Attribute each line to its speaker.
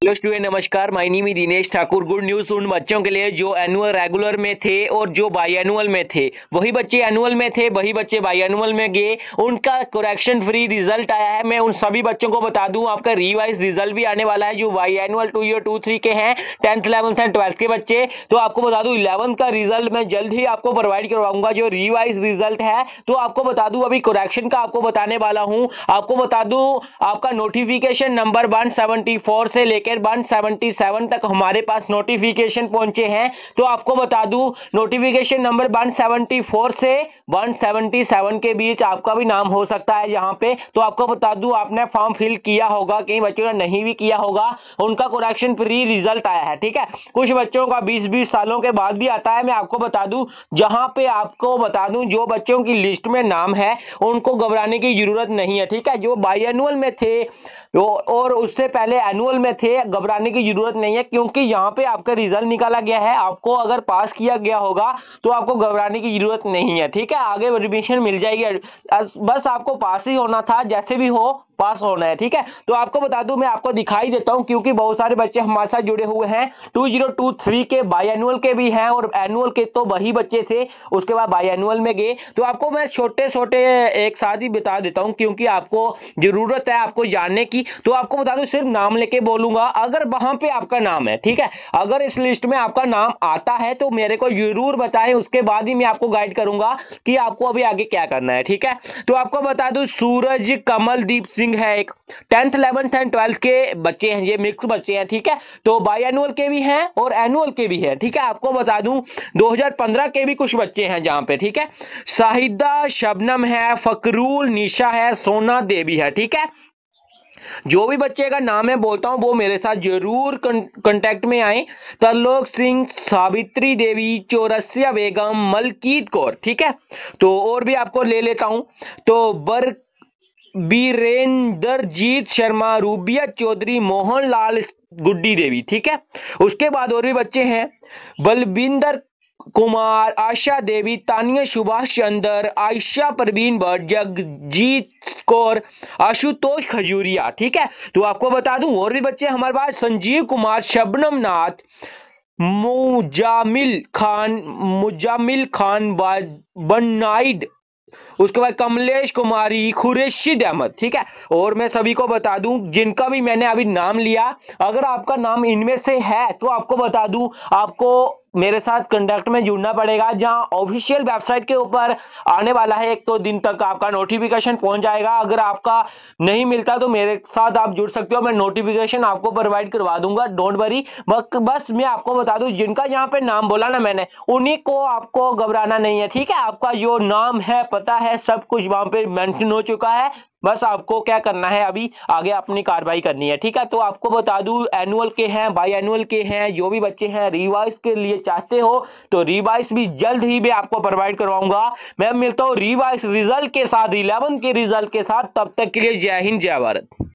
Speaker 1: Hello student, नमस्कार। My name Dinesh Thakur. Good news उन बच्चों के लिए जो एनुअल रेगुलर में थे और जो बाई एनुअल में थे। वही बच्चे एनुअल में थे, वही बच्चे बाई एनुअल में गए। उनका करेक्शन फ्री रिज़ल्ट आया है। मैं उन सभी बच्चों को बता दूँ, आपका रिवाइज रिज़ल्ट भी आने वाला है, जो biannual two year two three के हैं। टेंथ इलेवंथ एंड ट्वेल्थ के बच्चे। तो आपको बता दूँ इलेवंथ का रिज़ल्ट मैं जल्द ही आपको प्रोवाइड करवाऊँगा, जो रिवाइज रिज़ल्ट है। तो आपको बता दूँ, अभी करेक्शन का आपको बताने वाला हूँ। आपको बता दूँ, आपका नोटिफिकेशन नंबर वन से लेकर वन तक हमारे पास नोटिफिकेशन पहुँचे हैं। तो आपको बता दूँ नोटिफिकेशन नंबर 174 से 177 के बीच आपका भी नाम हो सकता है यहाँ पे। तो आपको बता दूँ, आपने फॉर्म फिल किया होगा, कई बच्चों ने नहीं भी किया होगा, उनका करेक्शन फ्री रिज़ल्ट आया है, ठीक है? कुछ बच्चों का बीस बीस सालों के बाद भी आता है, मैं आपको बता दूँ, जहाँ पे आपको बता दूँ, जो बच्चों की लिस्ट में नाम है, उनको घबराने की ज़रूरत नहीं है, ठीक है? जो बाई में थे और उससे पहले एनुअल में थे घबराने की ज़रूरत नहीं है, क्योंकि यहाँ पे आपका रिज़ल्ट निकाला गया है। आपको अगर पास किया गया होगा तो आपको घबराने की ज़रूरत नहीं है, ठीक है? आगे एडमिशन मिल जाएगी। बस आपको पास ही होना था, जैसे भी हो पास होना है, ठीक है? तो आपको बता दूँ, मैं आपको दिखाई देता हूँ, क्योंकि बहुत सारे बच्चे हमारे साथ जुड़े हुए हैं। 2023 के बाई एनुअल के भी हैं, और एनुअल के तो वही बच्चे थे, उसके बाद बाई एनुअल में गए। तो आपको मैं छोटे छोटे एक साथ ही बता देता हूँ, क्योंकि आपको ज़रूरत है आपको जानने की। तो आपको बता दूँ, सिर्फ़ नाम लेके बोलूँगा, अगर वहाँ पे आपका नाम है, ठीक है? अगर इस लिस्ट में आपका नाम आता है तो मेरे को ज़रूर बताएँ, उसके बाद ही मैं आपको गाइड करूँगा कि आपको अभी आगे क्या करना है, ठीक है? तो आपको बता दू, सूरज कमलदीप सिंह सिंह है एक। टेंथ इलेवंथ एंड ट्वेल्थ के बच्चे हैं, ये मिक्स बच्चे हैं, ठीक है? तो बाई एनुअल के भी हैं और एनुअल के भी हैं, ठीक है? आपको बता दूँ 2015 के भी कुछ बच्चे हैं जहाँ पे, ठीक है? शाहिदा शबनम है फकरूल निशा है, सोना देवी है, ठीक है? जो भी बच्चे का नाम है बोलता हूँ, वो मेरे साथ ज़रूर कांटेक्ट में आए। तरलोक सिंह, सावित्री देवी, चौरसिया बेगम, मलकीत कौर, ठीक है? तो और भी आपको ले लेता हूँ। तो बर बीरेंद्र जीत शर्मा, रूबिया चौधरी, मोहन लाल गुड्डी देवी, ठीक है? उसके बाद और भी बच्चे हैं। बलविंदर कुमार, आशा देवी, तानिया सुभाष चंद्र, आयशा परवीन भट्ट, जगजीत कौर, आशुतोष खजूरिया, ठीक है? तो आपको बता दूँ, और भी बच्चे हमारे पास। संजीव कुमार, शबनम नाथ, मुजामिल खान मुजामिल खान बनाइड उसके बाद कमलेश कुमारी, खुरेशिद अहमद, ठीक है? और मैं सभी को बता दूँ, जिनका भी मैंने अभी नाम लिया, अगर आपका नाम इनमें से है तो आपको बता दूँ, आपको मेरे साथ कंडक्ट में जुड़ना पड़ेगा, जहाँ ऑफिशियल वेबसाइट के ऊपर आने वाला है, एक तो दिन तक आपका नोटिफिकेशन पहुँच जाएगा। अगर आपका नहीं मिलता तो मेरे साथ आप जुड़ सकते हो, मैं नोटिफिकेशन आपको प्रोवाइड करवा दूँगा डोंट वरी बस मैं आपको बता दूँ, जिनका यहाँ पे नाम बोला ना मैंने, उन्हीं को आपको घबराना नहीं है, ठीक है? आपका जो नाम है, पता है, सब कुछ वहाँ पे मेंशन हो चुका है, बस आपको क्या करना है, अभी आगे अपनी कार्रवाई करनी है, ठीक है? तो आपको बता दूँ एनुअल के हैं बाई एनुअल के हैं, जो भी बच्चे हैं रिवाइज के लिए चाहते हो तो रिवाइज भी जल्द ही मैं आपको प्रोवाइड करवाऊँगा। मैं मिलता हूँ रिवाइज रिज़ल्ट के साथ इलेवन के रिज़ल्ट के साथ, तब तक के लिए जय हिंद, जय भारत।